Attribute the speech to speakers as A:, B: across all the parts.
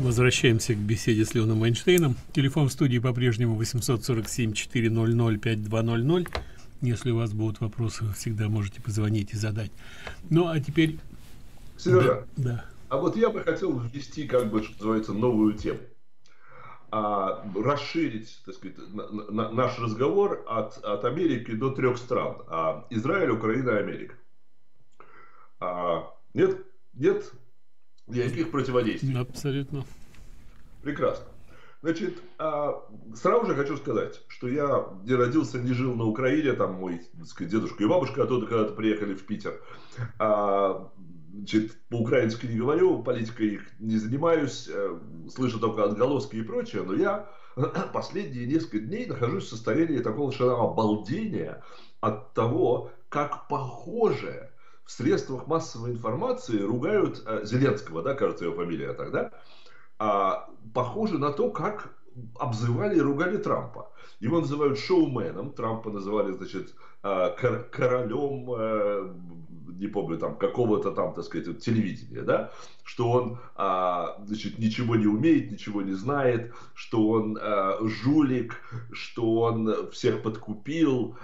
A: Возвращаемся к беседе с Леоном Вайнштейном. Телефон в студии по-прежнему 847-400-5200. Если у вас будут вопросы, вы всегда можете позвонить и задать. Ну, а теперь...
B: Сережа, да, да. а вот я бы хотел ввести, как бы, что называется, новую тему. А, расширить, так сказать, на, на, наш разговор от, от Америки до трех стран. А, Израиль, Украина, Америка. А, нет, нет никаких противодействий.
A: Абсолютно.
B: Прекрасно. Значит, а, сразу же хочу сказать, что я не родился, не жил на Украине, там мой так сказать, дедушка и бабушка оттуда когда-то приехали в Питер. А, значит, по-украински не говорю, политикой их не занимаюсь, э, слышу только отголоски и прочее, но я последние несколько дней нахожусь в состоянии такого совершенно обалдения от того, как похоже в средствах массовой информации ругают э, Зеленского, да, кажется, его фамилия тогда, а, похоже на то, как обзывали и ругали Трампа. Его называют шоуменом, Трампа называли, значит, а, королем, э, не помню, там, какого-то там, так сказать, телевидения, да, что он, а, значит, ничего не умеет, ничего не знает, что он а, жулик, что он всех подкупил,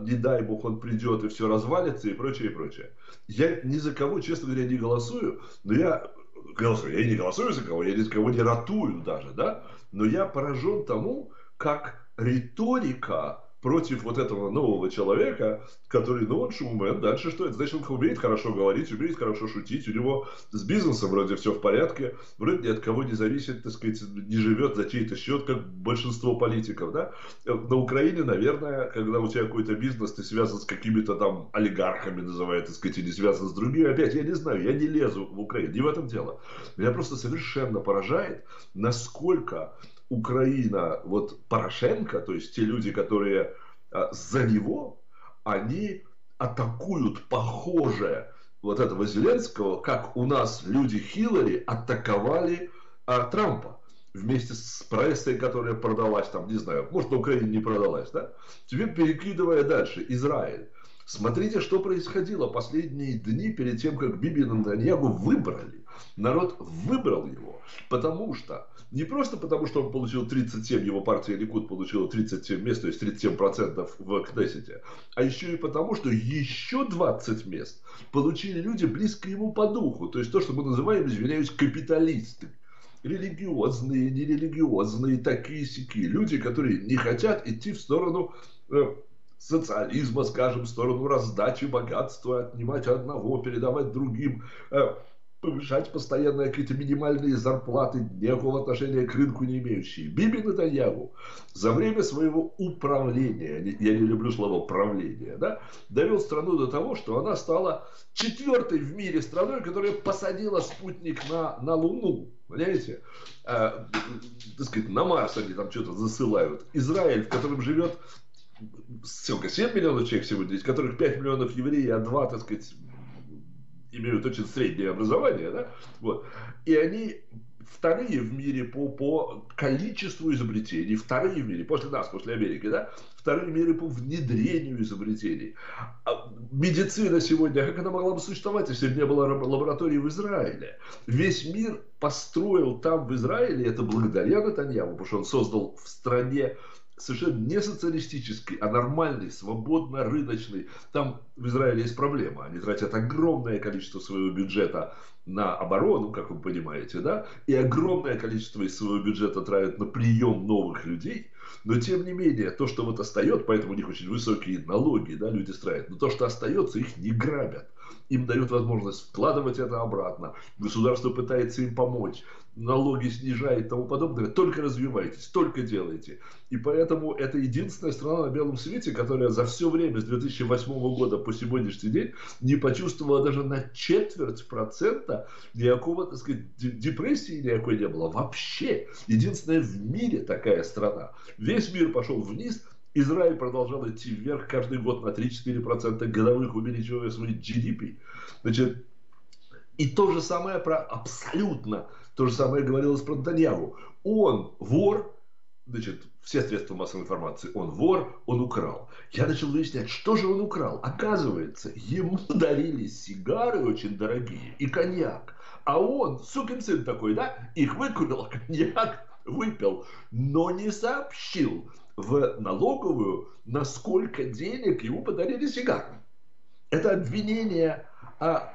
B: не дай бог он придет и все развалится и прочее, и прочее. Я ни за кого, честно говоря, не голосую, но я голосую. Я не голосую за кого, я ни за кого не ратую даже, да? Но я поражен тому, как риторика против вот этого нового человека, который, ну, он шуммен, дальше что? Это значит, он умеет хорошо говорить, умеет хорошо шутить, у него с бизнесом вроде все в порядке, вроде ни от кого не зависит, так сказать, не живет за чей-то счет, как большинство политиков, да? На Украине, наверное, когда у тебя какой-то бизнес, ты связан с какими-то там олигархами, называют, так сказать, и не связан с другими, опять, я не знаю, я не лезу в Украину, не в этом дело. Меня просто совершенно поражает, насколько Украина, вот Порошенко, то есть те люди, которые а, за него, они атакуют похоже вот этого Зеленского, как у нас люди Хиллари атаковали а, Трампа вместе с прессой, которая продалась там, не знаю, может на Украине не продалась, да? Теперь перекидывая дальше, Израиль. Смотрите, что происходило последние дни перед тем, как Биби Натаньягу выбрали. Народ выбрал его, потому что, не просто потому, что он получил 37, его партия Ликуд получила 37 мест, то есть 37% в Кнессете, а еще и потому, что еще 20 мест получили люди близко ему по духу, то есть то, что мы называем, извиняюсь, капиталисты религиозные, нерелигиозные, такие сики. Люди, которые не хотят идти в сторону э, социализма, скажем, в сторону раздачи богатства, отнимать одного, передавать другим, э, повышать постоянно какие-то минимальные зарплаты, никакого отношения к рынку не имеющие. Биби Натаньягу за время своего управления, я не люблю слово правления, да, довел страну до того, что она стала четвертой в мире страной, которая посадила спутник на, на Луну. Понимаете? А, сказать, на Марс они там что-то засылают. Израиль, в котором живет сколько, 7 миллионов человек сегодня, из которых 5 миллионов евреев, а 2, так сказать, имеют очень среднее образование, да, вот, и они вторые в мире по, по количеству изобретений, вторые в мире, после нас, после Америки, да, вторые в мире по внедрению изобретений. А медицина сегодня, как она могла бы существовать, если бы не было лаборатории в Израиле? Весь мир построил там, в Израиле, это благодаря Натаньяву, потому что он создал в стране совершенно не социалистический, а нормальный, свободно рыночный. Там в Израиле есть проблема. Они тратят огромное количество своего бюджета на оборону, как вы понимаете, да, и огромное количество из своего бюджета тратят на прием новых людей. Но тем не менее, то, что вот остается, поэтому у них очень высокие налоги, да, люди строят, но то, что остается, их не грабят им дают возможность вкладывать это обратно. Государство пытается им помочь, налоги снижает и тому подобное. Только развивайтесь, только делайте. И поэтому это единственная страна на белом свете, которая за все время с 2008 года по сегодняшний день не почувствовала даже на четверть процента никакого, так сказать, депрессии никакой не было. Вообще. Единственная в мире такая страна. Весь мир пошел вниз – Израиль продолжал идти вверх каждый год на 3-4% годовых, увеличивая свой GDP. Значит, и то же самое про абсолютно, то же самое говорилось про Даньяву. Он вор, значит, все средства массовой информации, он вор, он украл. Я начал выяснять, что же он украл. Оказывается, ему дарили сигары очень дорогие и коньяк. А он, сукин сын такой, да, их выкурил, коньяк выпил, но не сообщил в налоговую, насколько денег ему подарили сигары. Это обвинение о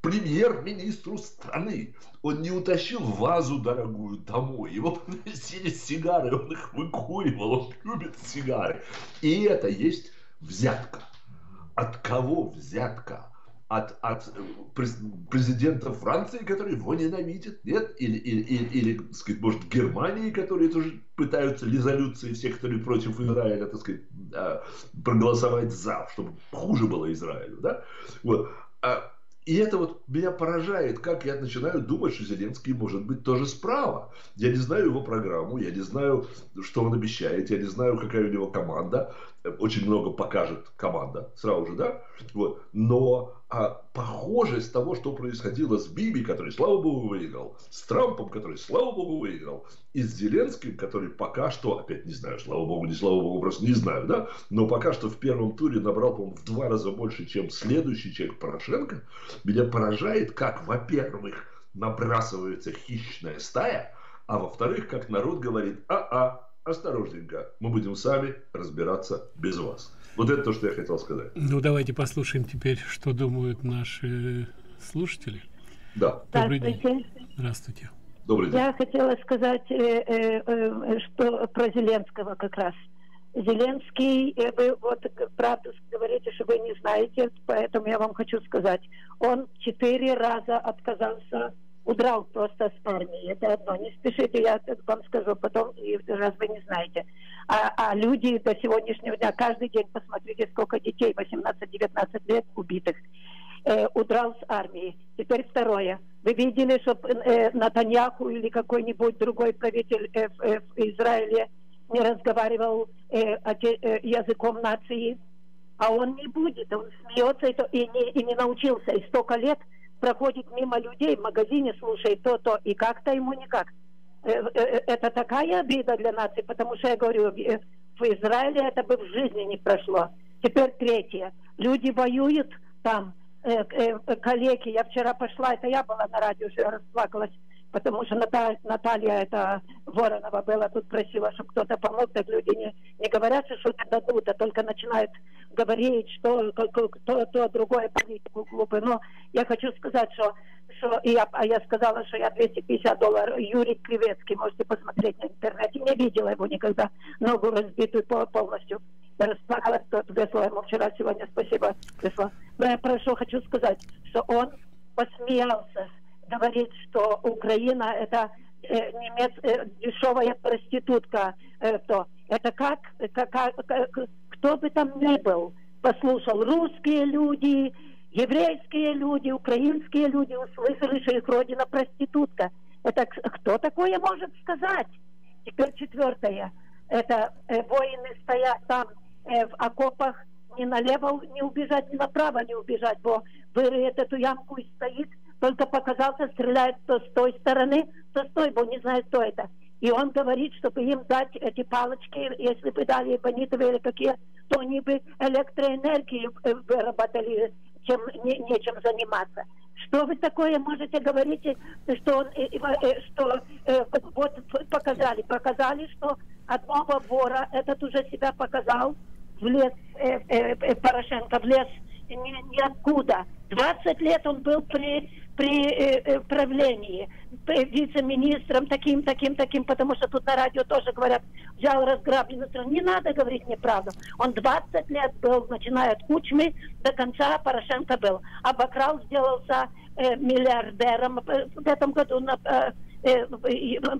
B: премьер-министру страны. Он не утащил вазу дорогую домой. Его приносили сигары, он их выкуривал, он любит сигары. И это есть взятка. От кого взятка? От, от президента Франции, который его ненавидит, нет? Или, или, или, или сказать, может, Германии, которые тоже пытаются резолюции всех, которые против Израиля, так сказать, проголосовать за, чтобы хуже было Израилю, да? Вот. А и это вот меня поражает, как я начинаю думать, что Зеленский может быть тоже справа. Я не знаю его программу, я не знаю, что он обещает, я не знаю, какая у него команда. Очень много покажет команда сразу же, да? Вот. Но а похожесть того, что происходило с Биби, который, слава богу, выиграл, с Трампом, который, слава богу, выиграл, и с Зеленским, который пока что, опять не знаю, слава богу, не слава богу, просто не знаю, да, но пока что в первом туре набрал, по-моему, в два раза больше, чем следующий человек Порошенко, меня поражает, как, во-первых, набрасывается хищная стая, а во-вторых, как народ говорит, а-а, осторожненько, мы будем сами разбираться без вас. Вот это то, что я хотел сказать.
A: Ну, давайте послушаем теперь, что думают наши слушатели.
B: Да.
A: Добрый день. Здравствуйте.
C: Добрый день. Я хотела сказать, э, э, э, что про Зеленского как раз. Зеленский, вы вот правду говорите, что вы не знаете, поэтому я вам хочу сказать. Он четыре раза отказался удрал просто с армии. Это одно. Не спешите, я вам скажу потом, раз вы не знаете. А, а люди до сегодняшнего дня, каждый день, посмотрите, сколько детей, 18-19 лет убитых, э, удрал с армии. Теперь второе. Вы видели, что э, Натаньяху или какой-нибудь другой правитель э, э, в Израиле не разговаривал э, э, языком нации? А он не будет, он смеется и, не, и не научился. И столько лет – проходит мимо людей в магазине, слушает то-то, и как-то ему никак. Э, э, э, это такая обида для нации, потому что я говорю, в Израиле это бы в жизни не прошло. Теперь третье. Люди воюют там, коллеги, я вчера пошла, это я была на радио, уже расплакалась, потому что Наталья, Наталья это Воронова была, тут просила, чтобы кто-то помог, так люди не, не говорят, что что-то дадут, а только начинают говорить, что то, то другое политику глупый. Но я хочу сказать, что, что я, а я сказала, что я 250 долларов, Юрий Кривецкий, можете посмотреть на интернете, не видела его никогда, ногу разбитую полностью. Я расплакалась, тот выслал ему вчера, сегодня, спасибо, выслал. Но я прошу, хочу сказать, что он посмеялся, говорит, что Украина это э, немец, э, дешевая проститутка, э, то это как, как, как, кто бы там ни был, послушал русские люди, еврейские люди, украинские люди, услышали, что их родина проститутка. Это кто такое может сказать? Теперь четвертое. Это э, воины стоят там э, в окопах, ни налево не убежать, ни направо не убежать, бо вырыет эту ямку и стоит, только показался, стреляет то с той стороны, то с той, бо не знает, кто это. И он говорит, чтобы им дать эти палочки, если бы дали бонитовые или какие, то они бы электроэнергию э, выработали, чем не, нечем заниматься. Что вы такое можете говорить, что, он, э, э, что вот показали, показали, что одного вора, этот уже себя показал, влез э, э, Порошенко, влез ни, ниоткуда. 20 лет он был при при э, э правлении вице-министром таким, таким, таким, потому что тут на радио тоже говорят, взял разграбленную страну. Не надо говорить неправду. Он 20 лет был, начиная от Кучмы, до конца Порошенко был. Обокрал, сделался э, миллиардером. В этом году на, э, э,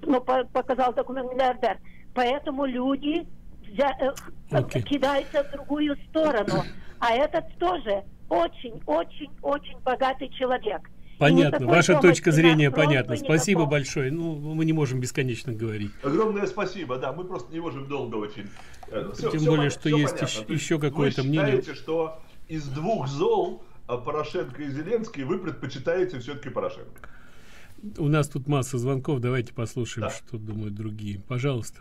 C: ну, показал документ миллиардер. Поэтому люди взя, э, okay. кидаются в другую сторону. А этот тоже очень-очень-очень богатый человек.
A: Понятно. Ваша точка зрения понятна. Спасибо никакого. большое. Ну, мы не можем бесконечно говорить.
B: Огромное спасибо, да. Мы просто не можем долго очень.
A: Э, все, Тем все более, что есть понятно. еще какое-то мнение.
B: Вы считаете, что из двух зол а, Порошенко и Зеленский вы предпочитаете все-таки Порошенко?
A: У нас тут масса звонков. Давайте послушаем, да. что думают другие. Пожалуйста.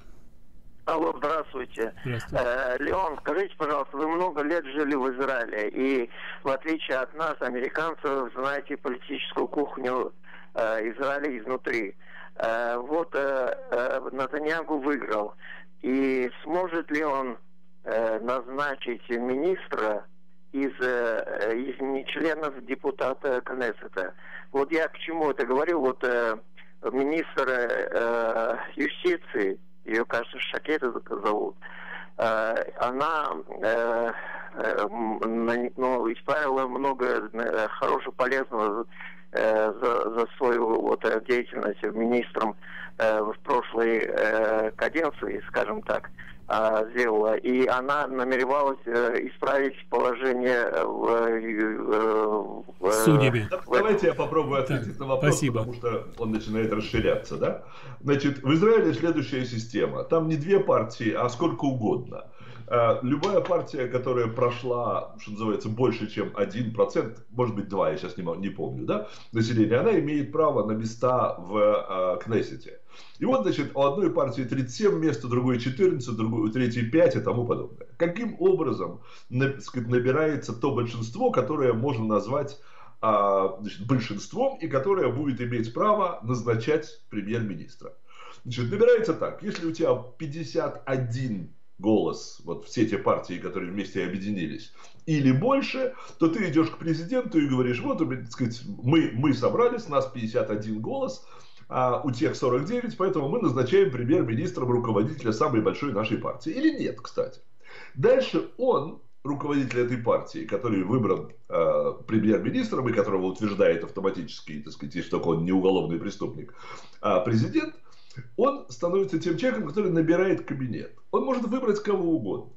D: Алло, здравствуйте. здравствуйте. Э, Леон, скажите, пожалуйста, вы много лет жили в Израиле, и в отличие от нас, американцев, знаете политическую кухню э, Израиля изнутри. Э, вот э, э, Натаньягу выиграл. И сможет ли он э, назначить министра из, э, из не членов депутата Кнессета? Вот я к чему это говорю. Вот э, министр э, юстиции ее, кажется, Шакета зовут, э, она э, э, ну, исправила много хорошего, полезного за, за свою вот, деятельность министром в прошлой каденции, скажем так а, сделала, и она намеревалась э, исправить положение в,
B: э, в, Судебе. В, Давайте я попробую ответить так, на вопрос, спасибо. потому что он начинает расширяться. Да? Значит, в Израиле следующая система. Там не две партии, а сколько угодно. Э, любая партия, которая прошла, что называется, больше, чем 1%, может быть 2, я сейчас не, не помню, да, населения, она имеет право на места в э, Кнессете. И вот, значит, у одной партии 37 мест, у другой 14, у другой у третьей 5 и тому подобное. Каким образом сказать, набирается то большинство, которое можно назвать значит, большинством и которое будет иметь право назначать премьер-министра? Значит, набирается так. Если у тебя 51 голос, вот все те партии, которые вместе объединились, или больше, то ты идешь к президенту и говоришь, вот, так сказать, мы, мы собрались, нас 51 голос, а у тех 49, поэтому мы назначаем премьер-министром руководителя самой большой нашей партии. Или нет, кстати. Дальше он, руководитель этой партии, который выбран э, премьер-министром и которого утверждает автоматически, так сказать, только он не уголовный преступник, а президент, он становится тем человеком, который набирает кабинет. Он может выбрать кого угодно.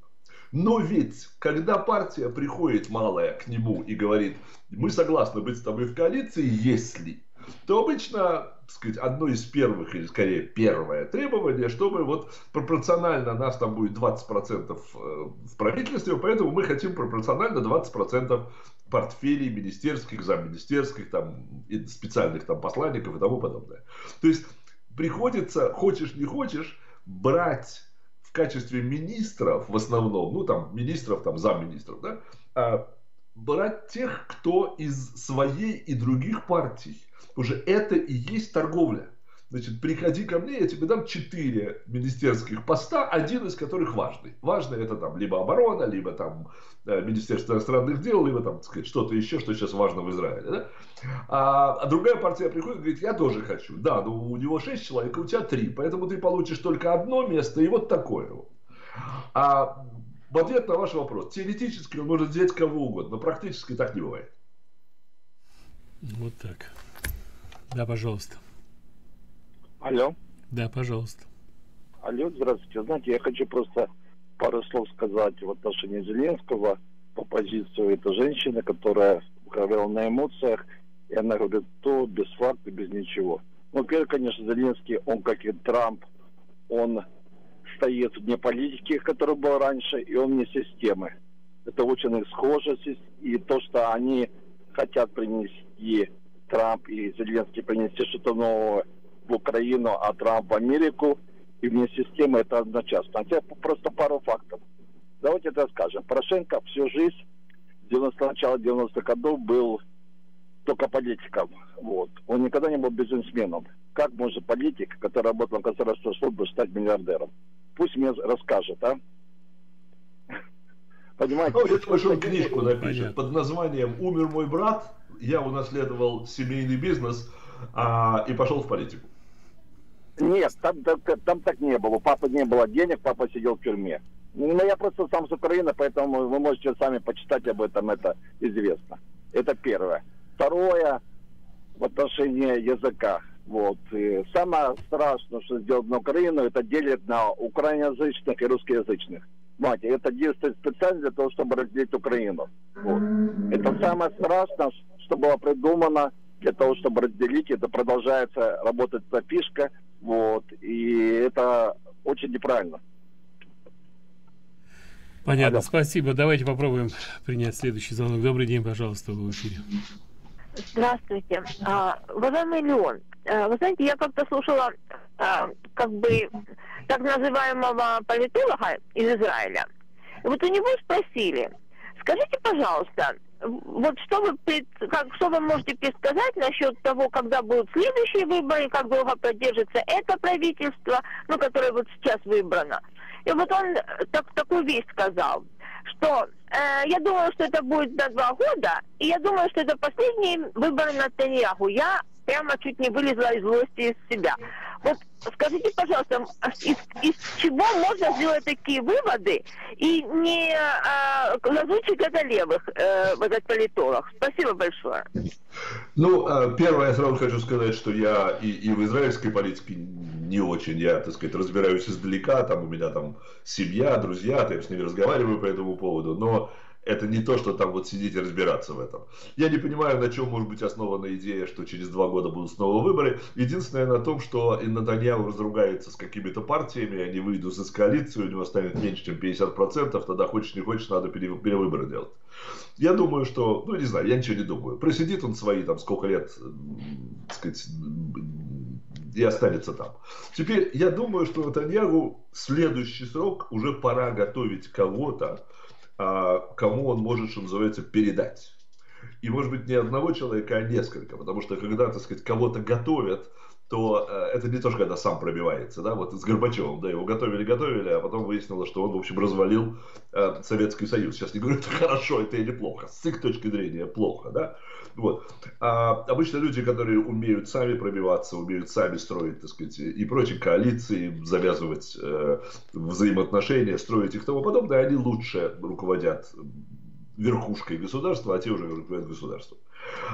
B: Но ведь, когда партия приходит малая к нему и говорит, мы согласны быть с тобой в коалиции, если, то обычно, так сказать, одно из первых, или скорее первое требование, чтобы вот пропорционально нас там будет 20% э, в правительстве, поэтому мы хотим пропорционально 20% портфелей министерских, замминистерских, там, специальных там посланников и тому подобное. То есть приходится, хочешь не хочешь, брать в качестве министров в основном, ну там министров, там замминистров, да, а, брать тех, кто из своей и других партий. Уже это и есть торговля. Значит, приходи ко мне, я тебе дам четыре министерских поста, один из которых важный. Важный это там либо оборона, либо там э, Министерство иностранных дел, либо там, сказать, что-то еще, что сейчас важно в Израиле. Да? А, а другая партия приходит и говорит, я тоже хочу. Да, но у него шесть человек, а у тебя три, поэтому ты получишь только одно место и вот такое. А в ответ на ваш вопрос, теоретически он может взять кого угодно, но практически так не бывает.
A: Вот так. Да, пожалуйста.
E: Алло.
A: Да, пожалуйста.
E: Алло, здравствуйте. Знаете, я хочу просто пару слов сказать в отношении Зеленского по позиции этой женщины, которая говорила на эмоциях, и она говорит то без факта, без ничего. Ну, первое, конечно, Зеленский, он как и Трамп, он стоит вне политики, который был раньше, и он не системы. Это очень схоже, и то, что они хотят принести, Трамп и Зеленский принести что-то новое в Украину, а Трамп в Америку, и вне системы это одночасно. Хотя просто пару фактов. Давайте это скажем. Порошенко всю жизнь, 90 начала 90-х годов, был только политиком. Вот. Он никогда не был бизнесменом. Как может политик, который работал в государственной службе, стать миллиардером? Пусть мне расскажет, а?
B: Понимаете? Ну, я думаю, что он книжку напишет под названием «Умер мой брат, я унаследовал семейный бизнес а, и пошел в политику».
E: Нет, там, там, там так не было. У папы не было денег, папа сидел в тюрьме. Ну, я просто сам с Украины, поэтому вы можете сами почитать об этом, это известно. Это первое. Второе, в отношении языка. Вот. И самое страшное, что сделать на Украину, это делит на украиноязычных и русскоязычных. Понимаете, это действует специально для того, чтобы разделить Украину. Вот. Это самое страшное, что было придумано для того, чтобы разделить. Это продолжается работать эта фишка. Вот. И это очень неправильно.
A: Понятно, Алло. спасибо. Давайте попробуем принять следующий звонок. Добрый день, пожалуйста, в эфире.
F: Здравствуйте. А, уважаемый Леон, а, вы знаете, я как-то слушала а, как бы так называемого политолога из Израиля. Вот у него спросили, скажите, пожалуйста, вот что вы, как, что вы можете предсказать насчет того, когда будут следующие выборы, как долго продержится это правительство, ну, которое вот сейчас выбрано. И вот он так, такую вещь сказал, что э, я думаю, что это будет на два года, и я думаю, что это последние выборы на Таньяху. Я прямо чуть не вылезла из злости из себя. Вот скажите, пожалуйста, из, из чего можно сделать такие выводы и не э, лазучик это левых, э, этот политолог? Спасибо большое.
B: Ну, а, первое, я сразу хочу сказать, что я и, и в израильской политике не очень, я, так сказать, разбираюсь издалека, там у меня там семья, друзья, я с ними разговариваю по этому поводу, но это не то, что там вот сидеть и разбираться в этом. Я не понимаю, на чем может быть основана идея, что через два года будут снова выборы. Единственное на том, что Натаньяу разругается с какими-то партиями, они выйдут из коалиции, у него станет меньше, чем 50%, тогда хочешь не хочешь, надо перевыборы делать. Я думаю, что, ну не знаю, я ничего не думаю. Просидит он свои там сколько лет, так сказать, и останется там. Теперь я думаю, что Натаньягу следующий срок уже пора готовить кого-то, кому он может, что называется, передать. И может быть не одного человека, а несколько, потому что когда, так сказать, кого-то готовят, то э, это не то, что когда сам пробивается, да, вот с Горбачевым, да, его готовили-готовили, а потом выяснилось, что он, в общем, развалил э, Советский Союз. Сейчас не говорю, это хорошо, это или плохо, с их точки зрения плохо, да, вот. А обычно люди, которые умеют сами пробиваться, умеют сами строить, так сказать, и прочие коалиции, завязывать э, взаимоотношения, строить их тому подобное, они лучше руководят верхушкой государства, а те уже руководят государством.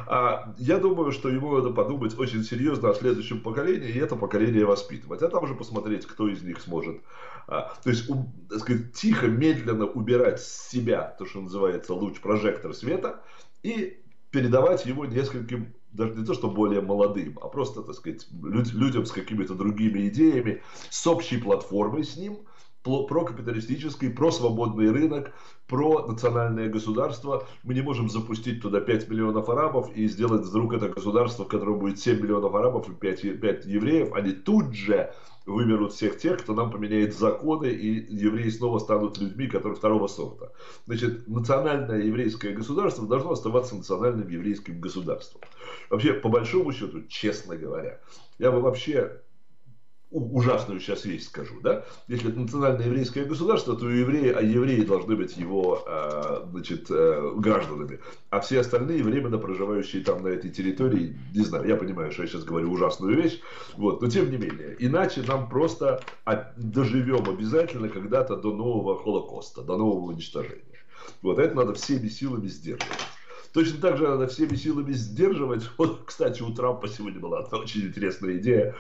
B: А я думаю, что ему надо подумать очень серьезно о следующем поколении, и это поколение воспитывать. А там уже посмотреть, кто из них сможет. А, то есть, у, так сказать, тихо, медленно убирать с себя то, что называется луч прожектор света, и передавать его нескольким, даже не то, что более молодым, а просто, так сказать, люд, людям с какими-то другими идеями, с общей платформой с ним, про капиталистический, про свободный рынок, про национальное государство. Мы не можем запустить туда 5 миллионов арабов и сделать вдруг это государство, в котором будет 7 миллионов арабов и 5, 5 евреев. Они тут же выберут всех тех, кто нам поменяет законы, и евреи снова станут людьми, которые второго сорта. Значит, национальное еврейское государство должно оставаться национальным еврейским государством. Вообще, по большому счету, честно говоря, я бы вообще ужасную сейчас вещь скажу, да? Если это национальное еврейское государство, то евреи, а евреи должны быть его, э, значит, э, гражданами, а все остальные временно проживающие там на этой территории, не знаю, я понимаю, что я сейчас говорю ужасную вещь, вот, но тем не менее, иначе нам просто доживем обязательно когда-то до нового Холокоста, до нового уничтожения. Вот это надо всеми силами сдерживать. Точно так же надо всеми силами сдерживать. Вот, кстати, у Трампа сегодня была очень интересная идея.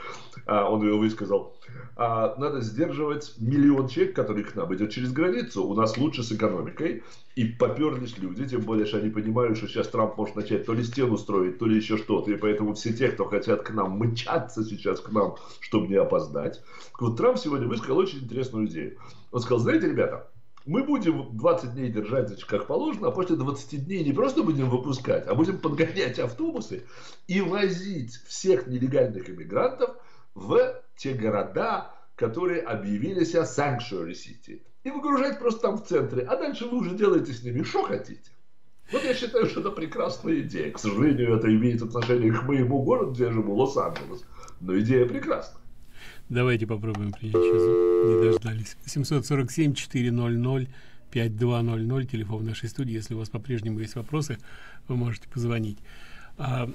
B: А, он ее высказал. А, надо сдерживать миллион человек, который к нам идет через границу. У нас лучше с экономикой. И поперлись люди, тем более, что они понимают, что сейчас Трамп может начать то ли стену строить, то ли еще что-то. И поэтому все те, кто хотят к нам мчаться сейчас к нам, чтобы не опоздать. Вот Трамп сегодня высказал очень интересную идею. Он сказал, знаете, ребята, мы будем 20 дней держать, значит, как положено, а после 20 дней не просто будем выпускать, а будем подгонять автобусы и возить всех нелегальных иммигрантов в те города, которые объявили себя Sanctuary City. И выгружать просто там в центре. А дальше вы уже делаете с ними что хотите. Вот я считаю, что это прекрасная идея. К сожалению, это имеет отношение к моему городу, где я живу, Лос-Анджелес. Но идея прекрасна.
A: Давайте попробуем принять сейчас. Не дождались. 747-400-5200, телефон нашей студии. Если у вас по-прежнему есть вопросы, вы можете позвонить. А,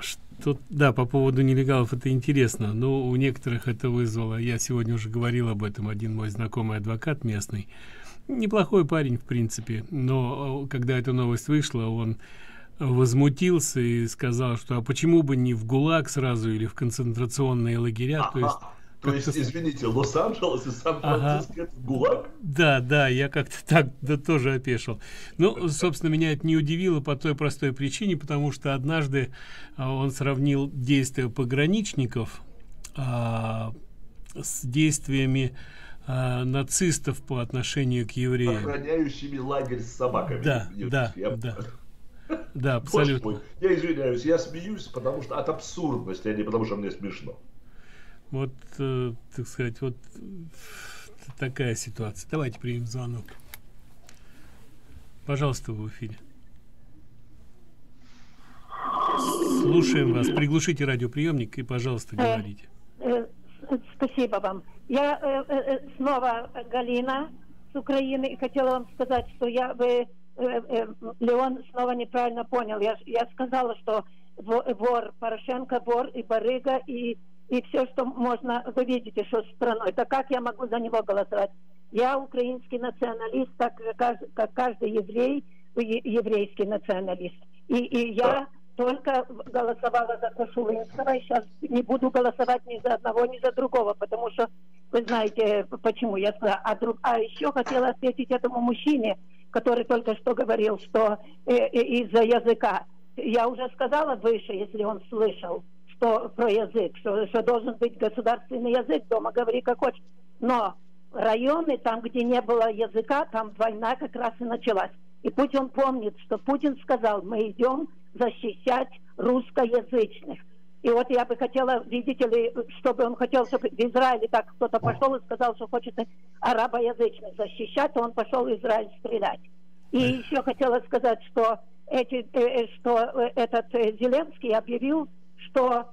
A: что, да, по поводу нелегалов это интересно, но у некоторых это вызвало, я сегодня уже говорил об этом, один мой знакомый адвокат местный, неплохой парень в принципе, но когда эта новость вышла, он возмутился и сказал, что а почему бы не в ГУЛАГ сразу или в концентрационные лагеря,
B: а, то есть... То есть, извините, Лос-Анджелес и Сан-Франциско ага. это ГУЛАГ?
A: Да, да, я как-то так да, тоже опешил. Ну, собственно, меня это не удивило по той простой причине, потому что однажды а, он сравнил действия пограничников а, с действиями а, нацистов по отношению к евреям.
B: Охраняющими лагерь с собаками.
A: Да, да, я... да. Да, абсолютно.
B: Мой, я извиняюсь, я смеюсь, потому что от абсурдности, а не потому что мне смешно.
A: Вот, э, так сказать, вот такая ситуация. Давайте примем звонок. Пожалуйста, в эфире. Слушаем вас. Приглушите радиоприемник и, пожалуйста, э, говорите.
C: Э, спасибо вам. Я э, э, снова Галина с Украины и хотела вам сказать, что я вы Леон снова неправильно понял. Я, я сказала, что вор, Порошенко вор и барыга, и, и все, что можно, вы видите, что с страной. Так как я могу за него голосовать? Я украинский националист, как, как, как каждый еврей, еврейский националист. И, и я только голосовала за Кошулинского, и сейчас не буду голосовать ни за одного, ни за другого, потому что вы знаете, почему я сказала. А, друг, а еще хотела ответить этому мужчине, который только что говорил, что э, э, из-за языка. Я уже сказала выше, если он слышал, что про язык, что, что должен быть государственный язык, дома говори как хочешь. Но районы, там, где не было языка, там война как раз и началась. И пусть он помнит, что Путин сказал, мы идем защищать русскоязычных. И вот я бы хотела, видите ли, чтобы он хотел, чтобы в Израиле так кто-то пошел и сказал, что хочет арабоязычных защищать, то он пошел в Израиль стрелять. И еще хотела сказать, что, эти, э, э что э, этот Зеленский объявил, что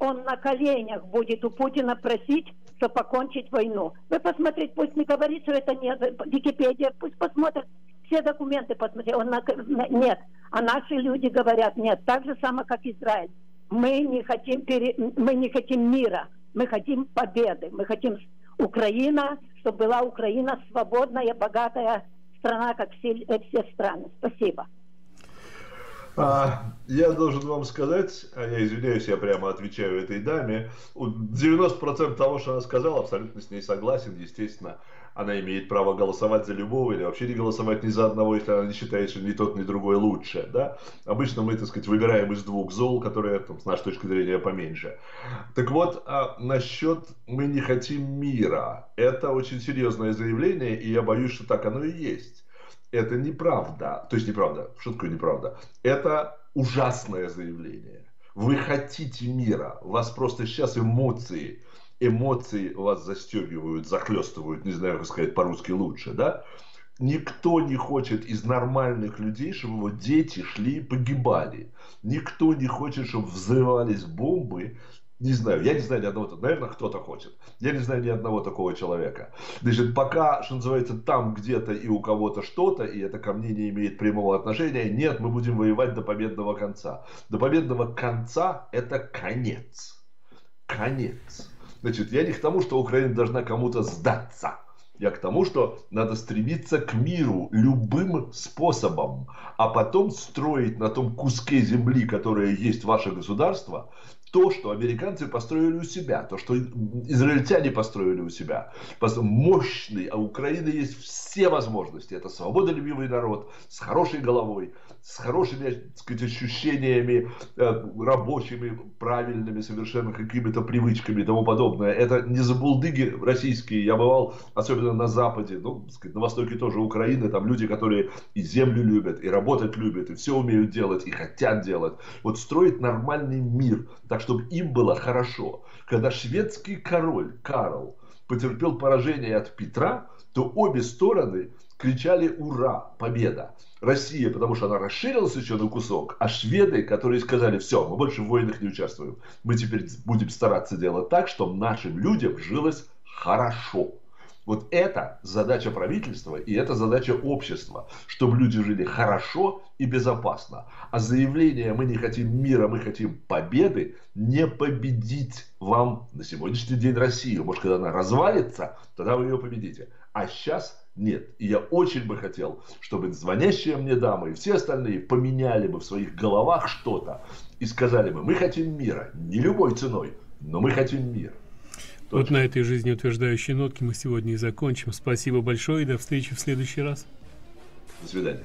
C: он на коленях будет у Путина просить, чтобы покончить войну. Вы посмотрите, пусть не говорит, что это не Википедия, пусть посмотрят все документы, посмотрите, он на, нет. А наши люди говорят нет. Так же самое, как Израиль мы не хотим, пере... мы не хотим мира, мы хотим победы, мы хотим Украина, чтобы была Украина свободная, богатая страна, как все, все страны. Спасибо.
B: А, я должен вам сказать, а я извиняюсь, я прямо отвечаю этой даме, 90% того, что она сказала, абсолютно с ней согласен, естественно она имеет право голосовать за любого или вообще не голосовать ни за одного, если она не считает, что ни тот, ни другой лучше. Да? Обычно мы, так сказать, выбираем из двух зол, которые, там, с нашей точки зрения, поменьше. Так вот, а насчет «мы не хотим мира» – это очень серьезное заявление, и я боюсь, что так оно и есть. Это неправда. То есть неправда. Такое неправда? Это ужасное заявление. Вы хотите мира. У вас просто сейчас эмоции эмоции вас застегивают, захлестывают, не знаю, как сказать по-русски лучше, да? Никто не хочет из нормальных людей, чтобы его дети шли и погибали. Никто не хочет, чтобы взрывались бомбы. Не знаю, я не знаю ни одного, наверное, кто-то хочет. Я не знаю ни одного такого человека. Значит, пока, что называется, там где-то и у кого-то что-то, и это ко мне не имеет прямого отношения, нет, мы будем воевать до победного конца. До победного конца это конец. Конец. Значит, я не к тому, что Украина должна кому-то сдаться. Я к тому, что надо стремиться к миру любым способом, а потом строить на том куске земли, которое есть ваше государство, то, что американцы построили у себя, то, что израильтяне построили у себя. Мощный, а у Украины есть все возможности. Это свободолюбивый народ с хорошей головой, с хорошими так сказать, ощущениями э, рабочими, правильными совершенно какими-то привычками и тому подобное. Это не забулдыги российские. Я бывал, особенно на Западе, ну, сказать, на Востоке тоже Украины, там люди, которые и землю любят, и работать любят, и все умеют делать, и хотят делать. Вот строить нормальный мир, так чтобы им было хорошо. Когда шведский король Карл потерпел поражение от Петра, то обе стороны кричали «Ура! Победа!». Россия, потому что она расширилась еще на кусок, а шведы, которые сказали, все, мы больше в войнах не участвуем. Мы теперь будем стараться делать так, чтобы нашим людям жилось хорошо. Вот это задача правительства и это задача общества, чтобы люди жили хорошо и безопасно. А заявление «мы не хотим мира, мы хотим победы» не победить вам на сегодняшний день Россию. Может, когда она развалится, тогда вы ее победите. А сейчас нет. И я очень бы хотел, чтобы звонящие мне дамы и все остальные поменяли бы в своих головах что-то и сказали бы, мы хотим мира, не любой ценой, но мы хотим мира.
A: Вот на этой жизнеутверждающей нотке мы сегодня и закончим. Спасибо большое и до встречи в следующий раз.
B: До свидания.